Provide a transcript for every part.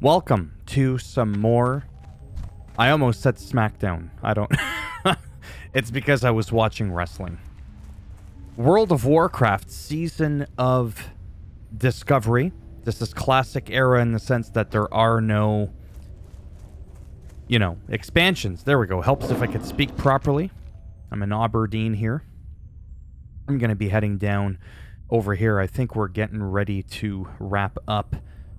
welcome to some more. I almost said SmackDown. I don't. it's because I was watching wrestling. World of Warcraft Season of Discovery. This is classic era in the sense that there are no, you know, expansions. There we go. Helps if I could speak properly. I'm in Auberdine here. I'm going to be heading down over here. I think we're getting ready to wrap up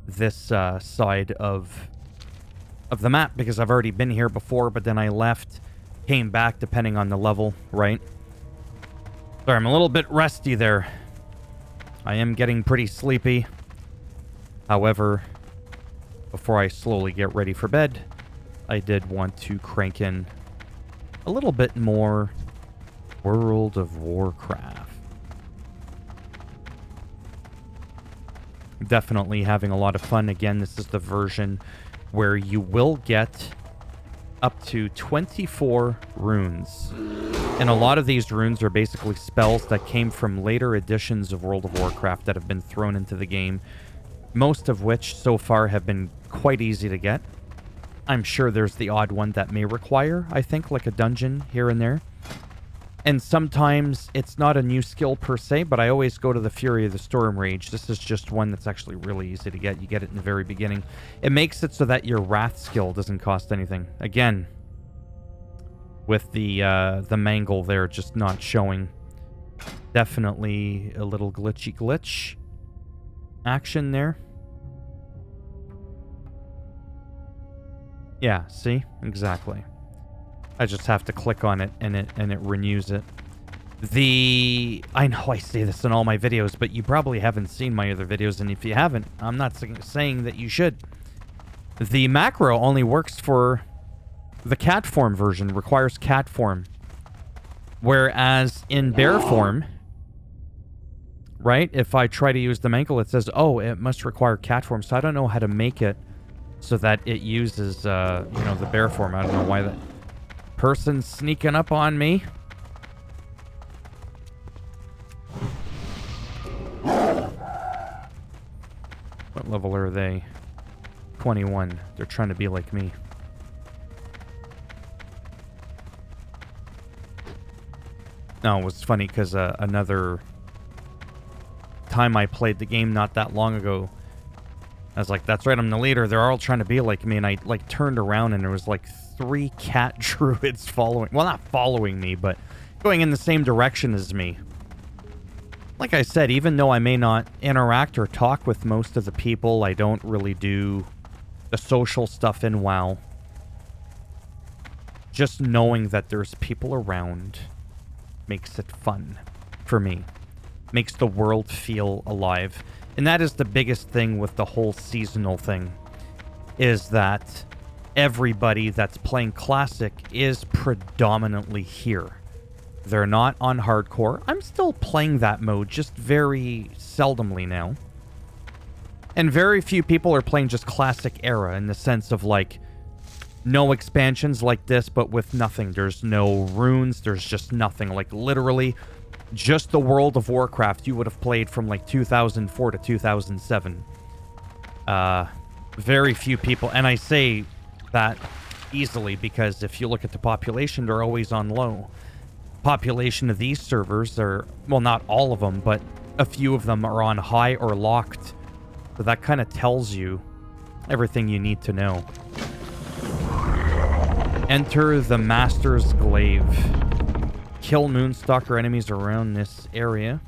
this uh, side of of the map because I've already been here before, but then I left, came back depending on the level, right? Sorry, I'm a little bit rusty there. I am getting pretty sleepy. However, before I slowly get ready for bed, I did want to crank in a little bit more World of Warcraft. Definitely having a lot of fun. Again, this is the version where you will get up to 24 runes. And a lot of these runes are basically spells that came from later editions of World of Warcraft that have been thrown into the game, most of which so far have been quite easy to get. I'm sure there's the odd one that may require, I think, like a dungeon here and there. And sometimes it's not a new skill per se, but I always go to the Fury of the Stormrage. This is just one that's actually really easy to get. You get it in the very beginning. It makes it so that your Wrath skill doesn't cost anything. Again, with the uh, the mangle there just not showing. Definitely a little glitchy glitch action there. Yeah, see? Exactly. I just have to click on it and it and it renews it. The I know I say this in all my videos, but you probably haven't seen my other videos, and if you haven't, I'm not saying that you should. The macro only works for the cat form version, requires cat form. Whereas in bear form, right, if I try to use the mangle, it says, oh, it must require cat form. So I don't know how to make it so that it uses, uh, you know, the bear form. I don't know why that person sneaking up on me. What level are they? 21. They're trying to be like me. No, it was funny because uh, another time I played the game not that long ago, I was like, that's right, I'm the leader. They're all trying to be like me. And I like turned around and there was like three cat druids following. Well, not following me, but going in the same direction as me. Like I said, even though I may not interact or talk with most of the people, I don't really do the social stuff in WoW. Just knowing that there's people around makes it fun for me. Makes the world feel alive. And that is the biggest thing with the whole seasonal thing. Is that everybody that's playing Classic is predominantly here. They're not on Hardcore. I'm still playing that mode, just very seldomly now. And very few people are playing just Classic Era in the sense of, like, no expansions like this, but with nothing. There's no runes, there's just nothing. Like, literally, just the World of Warcraft you would have played from, like, 2004 to 2007. Uh, very few people, and I say that easily because if you look at the population, they're always on low. Population of these servers are, well, not all of them, but a few of them are on high or locked. So that kind of tells you everything you need to know. Enter the Master's Glaive. Kill Moonstalker enemies around this area.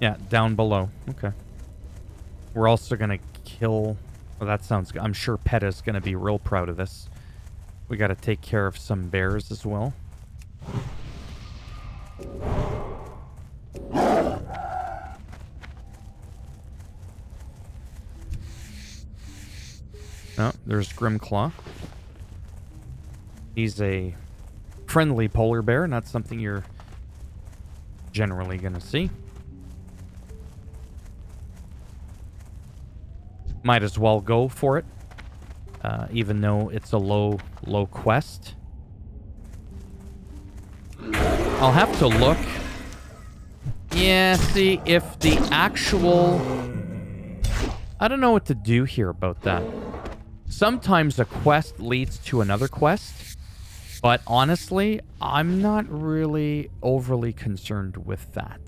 Yeah, down below. Okay. We're also going to kill... Well, that sounds good. I'm sure PETA's going to be real proud of this. We got to take care of some bears as well. Oh, there's Grimclaw. He's a friendly polar bear, not something you're generally going to see. might as well go for it. Uh, even though it's a low, low quest. I'll have to look. Yeah, see, if the actual I don't know what to do here about that. Sometimes a quest leads to another quest, but honestly, I'm not really overly concerned with that.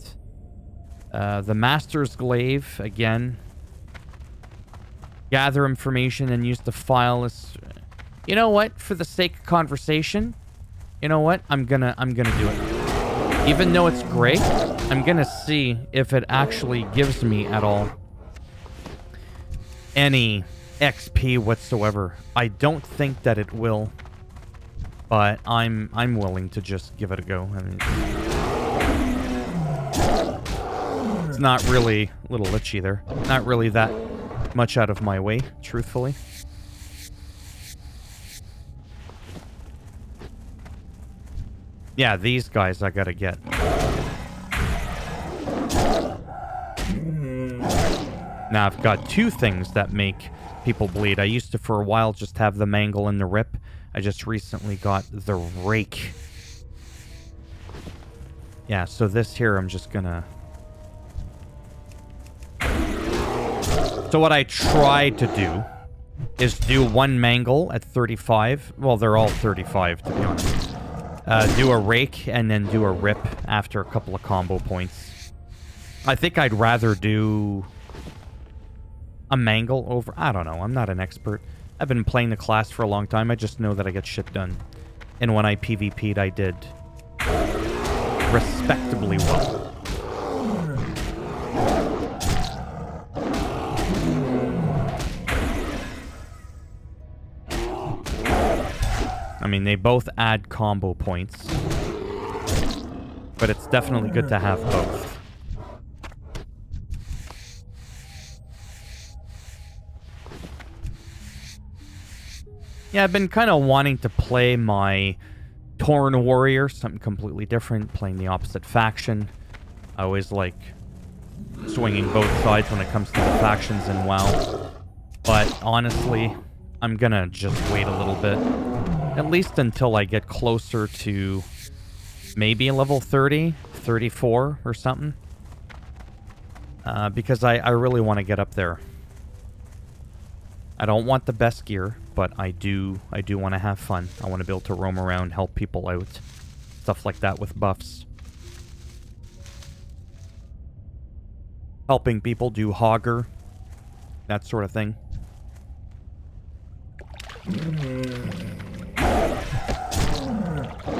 Uh, the Master's Glaive, again. Gather information and use the file as... You know what? For the sake of conversation, you know what? I'm gonna, I'm gonna do it. Even though it's great, I'm gonna see if it actually gives me at all any XP whatsoever. I don't think that it will, but I'm I'm willing to just give it a go. I mean, it's not really a little itchy either. Not really that much out of my way, truthfully. Yeah, these guys I gotta get. Now I've got two things that make people bleed. I used to for a while just have the mangle and the rip. I just recently got the rake. Yeah, so this here I'm just gonna... So what I tried to do is do one mangle at 35. Well, they're all 35 to be honest. Uh, do a rake and then do a rip after a couple of combo points. I think I'd rather do a mangle over... I don't know. I'm not an expert. I've been playing the class for a long time. I just know that I get shit done. And when I PvP'd, I did respectably well. I mean, they both add combo points. But it's definitely good to have both. Yeah, I've been kind of wanting to play my Tauren Warrior, something completely different, playing the opposite faction. I always like swinging both sides when it comes to the factions in WoW. But honestly, I'm gonna just wait a little bit. At least until I get closer to maybe level 30, 34 or something. Uh, because I, I really want to get up there. I don't want the best gear, but I do I do want to have fun. I want to be able to roam around, help people out, stuff like that with buffs. Helping people do Hogger, that sort of thing.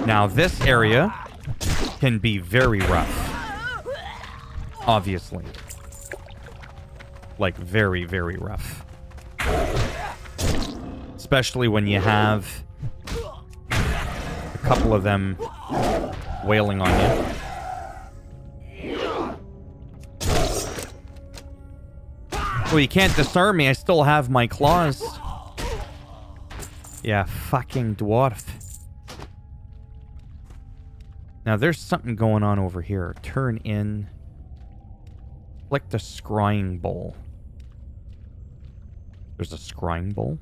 Now, this area can be very rough. Obviously. Like, very, very rough. Especially when you have a couple of them wailing on you. Well, you can't disarm me. I still have my claws. Yeah, fucking dwarf. Now, there's something going on over here. Turn in. Click the scrying bowl. There's a scrying bowl.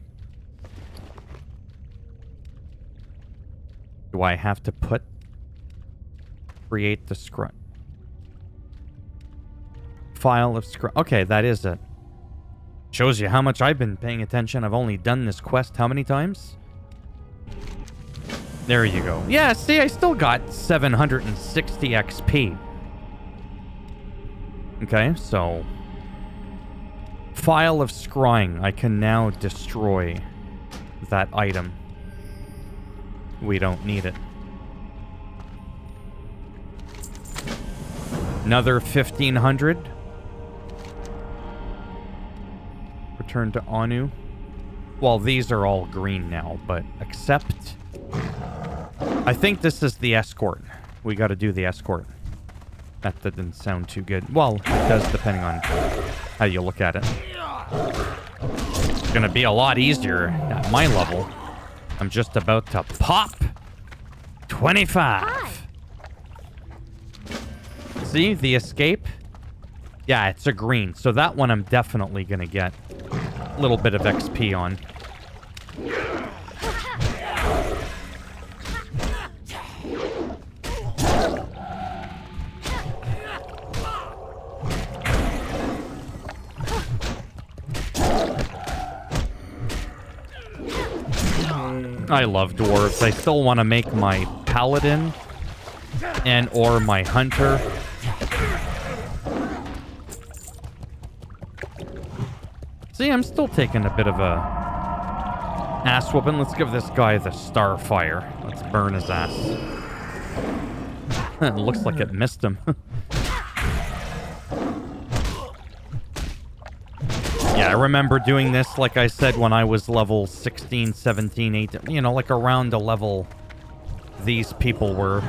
Do I have to put... Create the scry... File of scry... Okay, that is it. Shows you how much I've been paying attention. I've only done this quest how many times? There you go. Yeah, see, I still got 760 XP. Okay, so... File of scrying. I can now destroy that item. We don't need it. Another 1500. Return to Onu. Well, these are all green now, but accept I think this is the escort. We got to do the escort. That didn't sound too good. Well, it does depending on how you look at it. It's going to be a lot easier at my level. I'm just about to pop 25. See, the escape? Yeah, it's a green. So that one I'm definitely going to get a little bit of XP on. I love dwarves. I still want to make my paladin and or my hunter. See, I'm still taking a bit of a ass whooping. Let's give this guy the starfire. Let's burn his ass. it looks like it missed him. yeah, I remember doing this, like I said, when I was level 16, 17, 18. You know, like around the level these people were.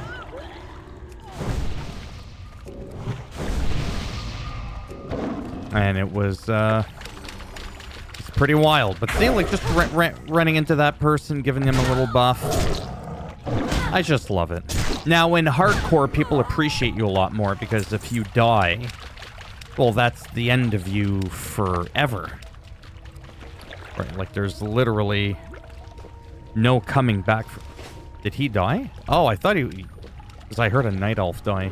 And it was, uh... It's pretty wild. But see, like, just running into that person, giving them a little buff. I just love it. Now, in hardcore, people appreciate you a lot more because if you die, well, that's the end of you forever. Right, like, there's literally no coming back. Did he die? Oh, I thought he... Because I heard a night elf die.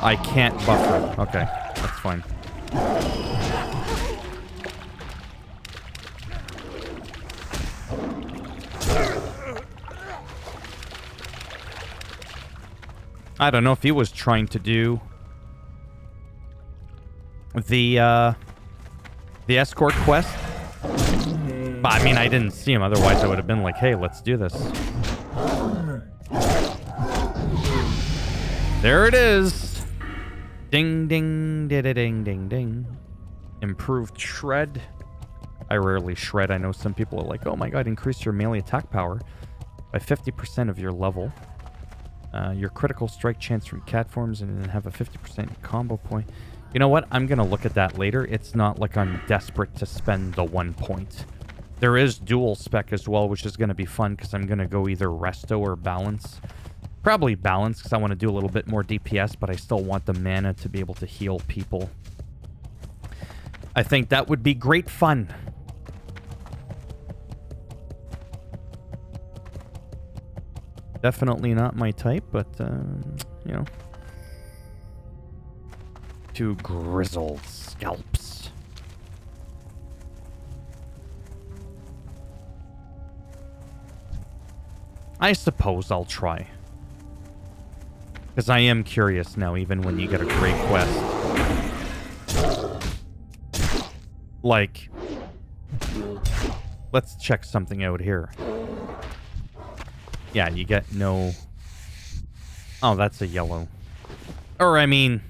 I can't buffer. Okay, that's fine. I don't know if he was trying to do the uh, the escort quest. But I mean, I didn't see him. Otherwise, I would have been like, "Hey, let's do this." There it is. Ding, ding, ding, ding, ding, ding. Improved shred. I rarely shred. I know some people are like, oh my god, increase your melee attack power by 50% of your level. Uh, your critical strike chance from cat forms and then have a 50% combo point. You know what? I'm going to look at that later. It's not like I'm desperate to spend the one point. There is dual spec as well, which is going to be fun because I'm going to go either resto or balance. Probably balance, because I want to do a little bit more DPS, but I still want the mana to be able to heal people. I think that would be great fun. Definitely not my type, but, uh, you know. Two grizzled scalps. I suppose I'll try. Because I am curious now, even when you get a great quest. Like, let's check something out here. Yeah, you get no... Oh, that's a yellow. Or, I mean,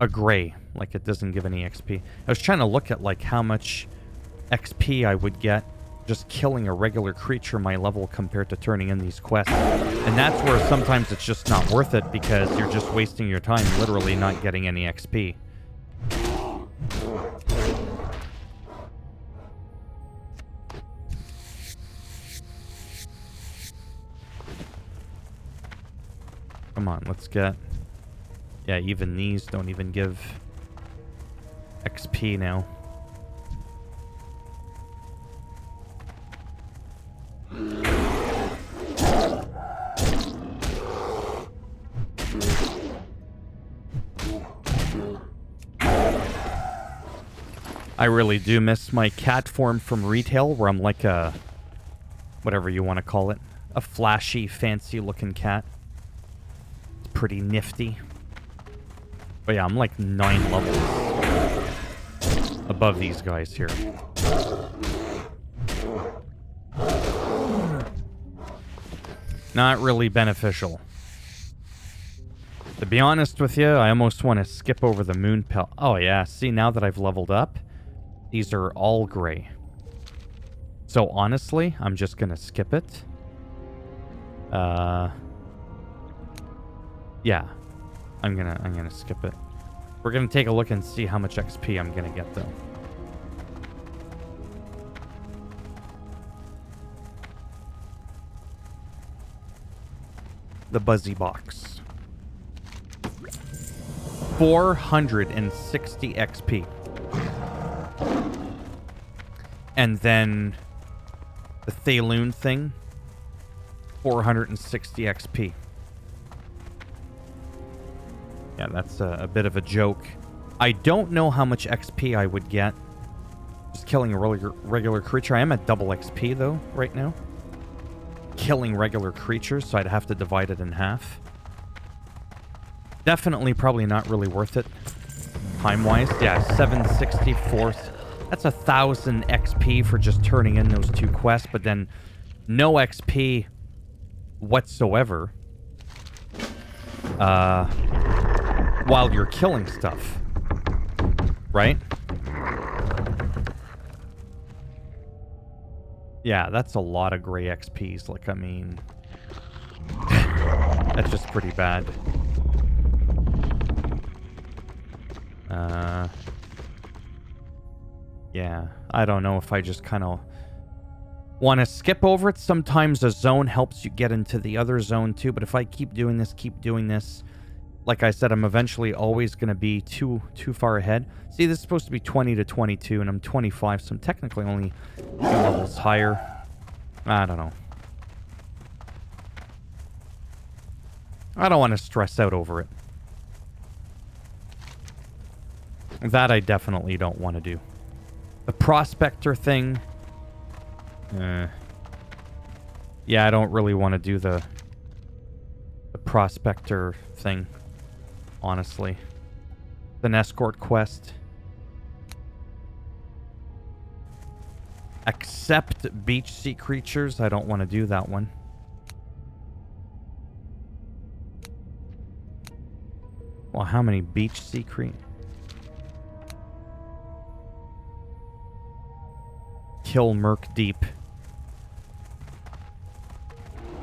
a gray. Like, it doesn't give any XP. I was trying to look at, like, how much XP I would get just killing a regular creature my level compared to turning in these quests. And that's where sometimes it's just not worth it because you're just wasting your time literally not getting any XP. Come on, let's get... Yeah, even these don't even give XP now. I really do miss my cat form from retail where I'm like a... Whatever you want to call it. A flashy, fancy looking cat. Pretty nifty. But yeah, I'm like nine levels above these guys here. Not really beneficial. To be honest with you, I almost want to skip over the moon pill. Oh yeah, see now that I've leveled up, these are all gray. So honestly, I'm just going to skip it. Uh, yeah, I'm to I'm to skip it. We're to take a look and see how much XP I'm to get though. the Buzzy Box. 460 XP. And then the Thaloon thing, 460 XP. Yeah, that's a, a bit of a joke. I don't know how much XP I would get just killing a regular, regular creature. I am at double XP, though, right now. Killing regular creatures, so I'd have to divide it in half. Definitely probably not really worth it. Time-wise, yeah, 764. That's a thousand XP for just turning in those two quests, but then no XP whatsoever uh, while you're killing stuff. Right? Yeah, that's a lot of gray XPs. Like, I mean... that's just pretty bad. Uh... Yeah, I don't know if I just kind of want to skip over it. Sometimes a zone helps you get into the other zone too, but if I keep doing this, keep doing this, like I said, I'm eventually always going to be too too far ahead. See, this is supposed to be 20 to 22, and I'm 25, so I'm technically only levels higher. I don't know. I don't want to stress out over it. That I definitely don't want to do. The prospector thing. Uh, yeah, I don't really want to do the the prospector thing, honestly. It's An escort quest. Accept beach sea creatures. I don't want to do that one. Well, how many beach sea creatures? kill Murkdeep.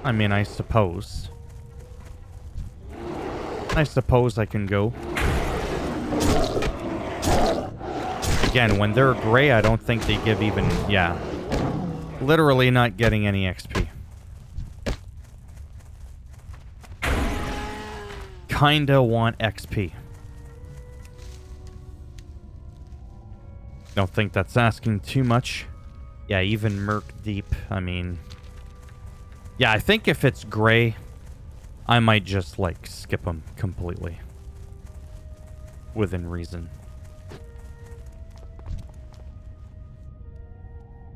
I mean, I suppose. I suppose I can go. Again, when they're gray, I don't think they give even... Yeah. Literally not getting any XP. Kinda want XP. Don't think that's asking too much. Yeah, even Murk Deep, I mean... Yeah, I think if it's gray, I might just, like, skip them completely. Within reason.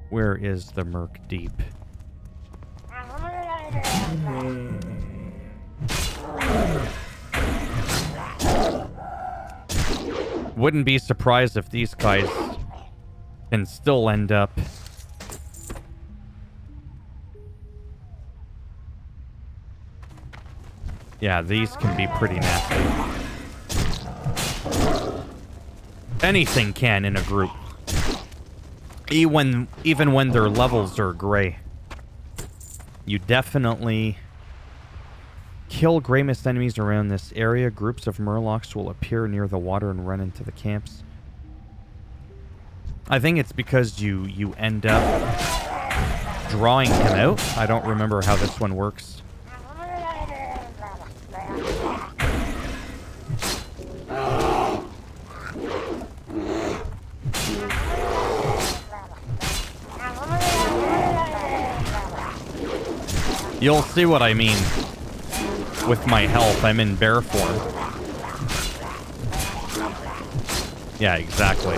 Where is the Murkdeep? Wouldn't be surprised if these guys can still end up Yeah, these can be pretty nasty. Anything can in a group. Even, even when their levels are gray. You definitely kill Greymist enemies around this area. Groups of murlocs will appear near the water and run into the camps. I think it's because you you end up drawing him out. I don't remember how this one works. You'll see what I mean with my health. I'm in bear form. Yeah, exactly.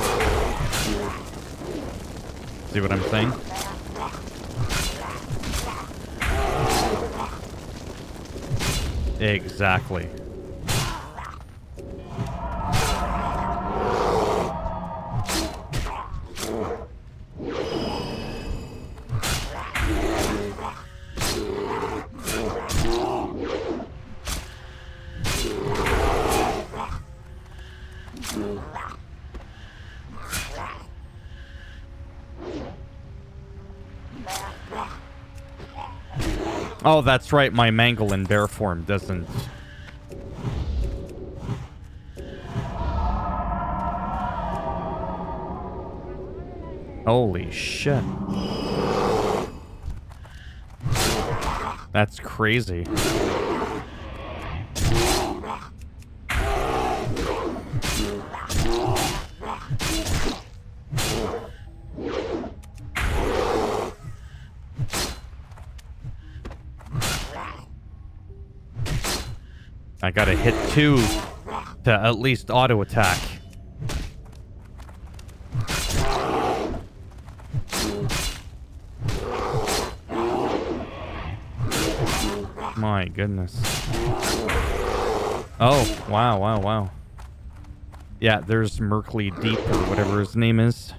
See what I'm saying? Exactly. Oh, that's right. My mangle in bear form doesn't... Holy shit. That's crazy. I gotta hit two To at least auto attack. My goodness. Oh, wow, wow, wow. Yeah, there's Merkley Deep or whatever his name is.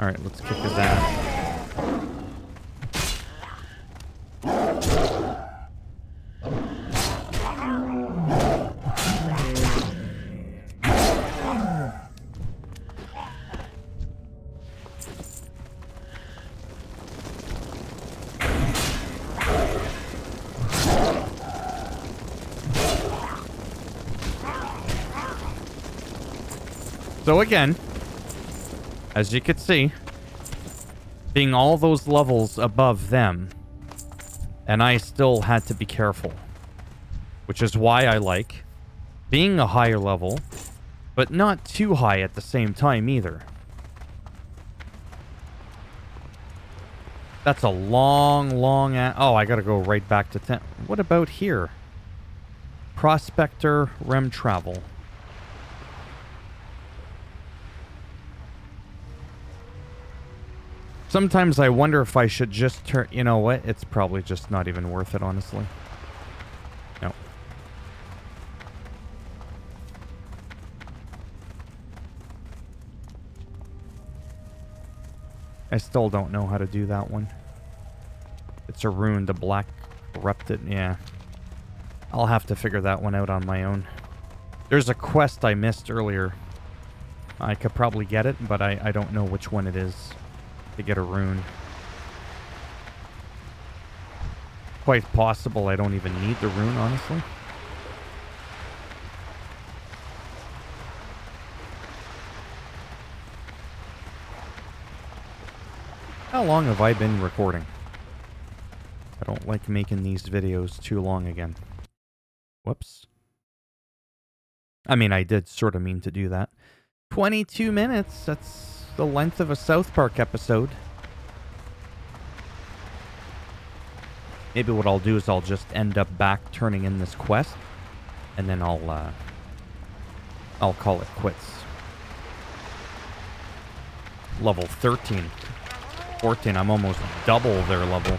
Alright, let's kick his ass. So again, as you can see, being all those levels above them, and I still had to be careful. Which is why I like being a higher level, but not too high at the same time either. That's a long, long... oh, I gotta go right back to 10. What about here? Prospector Remtravel. Sometimes I wonder if I should just turn... You know what? It's probably just not even worth it, honestly. No. I still don't know how to do that one. It's a rune, the black corrupted. Yeah. I'll have to figure that one out on my own. There's a quest I missed earlier. I could probably get it, but I, I don't know which one it is to get a rune. Quite possible I don't even need the rune, honestly. How long have I been recording? I don't like making these videos too long again. Whoops. I mean, I did sort of mean to do that. 22 minutes, that's the length of a South Park episode. Maybe what I'll do is I'll just end up back turning in this quest, and then I'll, uh, I'll call it quits. Level 13. 14, I'm almost double their level.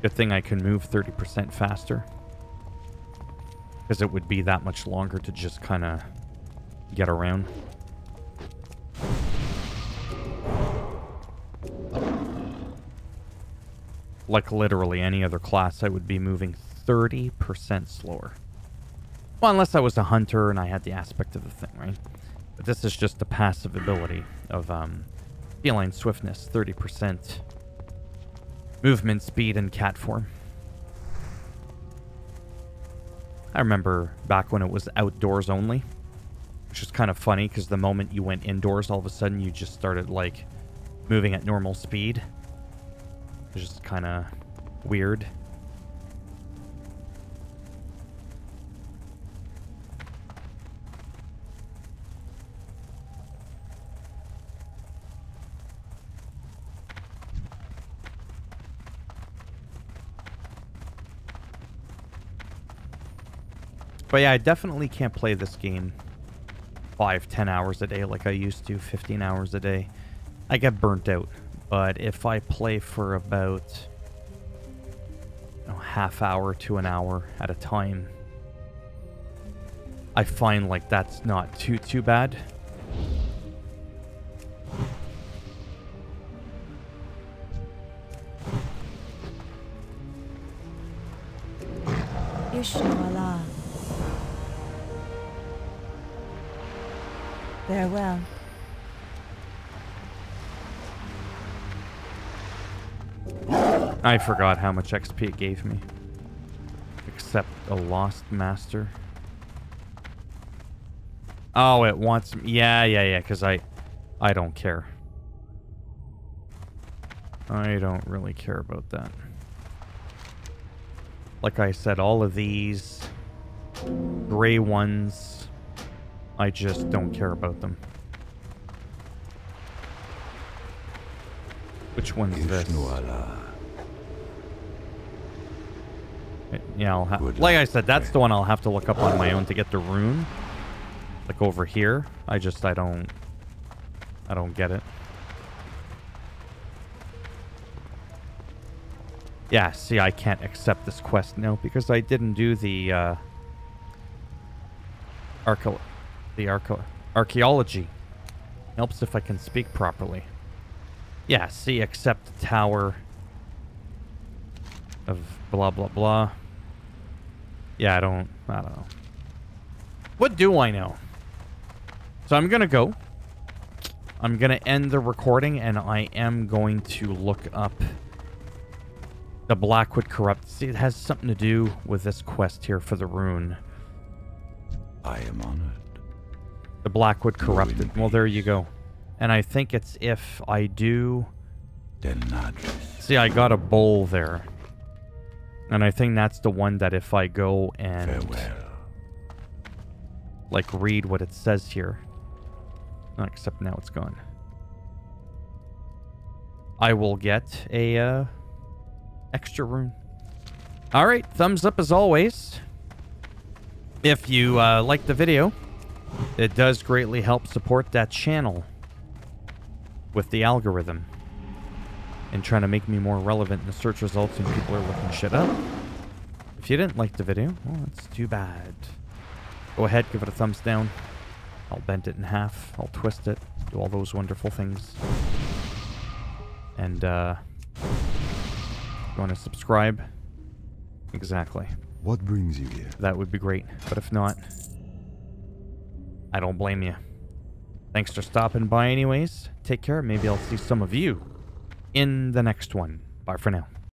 Good thing I can move 30% faster. Because it would be that much longer to just kind of get around. Like literally any other class, I would be moving 30% slower. Well, unless I was a hunter and I had the aspect of the thing, right? But this is just the passive ability of um, feline swiftness, 30% movement speed in cat form. I remember back when it was outdoors only, which is kind of funny because the moment you went indoors, all of a sudden you just started like moving at normal speed. It's just kind of weird. But yeah, I definitely can't play this game five, ten hours a day like I used to, 15 hours a day. I get burnt out. But if I play for about half hour to an hour at a time, I find like that's not too too bad. I forgot how much XP it gave me. Except a lost master. Oh, it wants me. Yeah, yeah, yeah, because I, I don't care. I don't really care about that. Like I said, all of these Gray ones, I just don't care about them. Which one's this? Yeah, I'll have. Like I said, that's the one I'll have to look up on my own to get the rune. Like over here, I just I don't, I don't get it. Yeah, see, I can't accept this quest now because I didn't do the uh, the archaeology. Helps if I can speak properly. Yeah, see, accept the tower of blah blah blah. Yeah, I don't, I don't know. What do I know? So I'm gonna go. I'm gonna end the recording, and I am going to look up the Blackwood Corrupt. See, it has something to do with this quest here for the rune. I am honored. The Blackwood Corrupted. Well, there you go. And I think it's if I do... See, I got a bowl there. And I think that's the one that if I go and... Farewell. Like, read what it says here. Not except now it's gone. I will get a, uh extra rune. All right, thumbs up as always. If you uh, like the video, it does greatly help support that channel with the algorithm and trying to make me more relevant in the search results when people are looking shit up. If you didn't like the video, well, that's too bad. Go ahead, give it a thumbs down. I'll bend it in half. I'll twist it. Do all those wonderful things. And, uh you want to subscribe? Exactly. What brings you here? That would be great. But if not, I don't blame you. Thanks for stopping by anyways. Take care. Maybe I'll see some of you in the next one. Bye for now.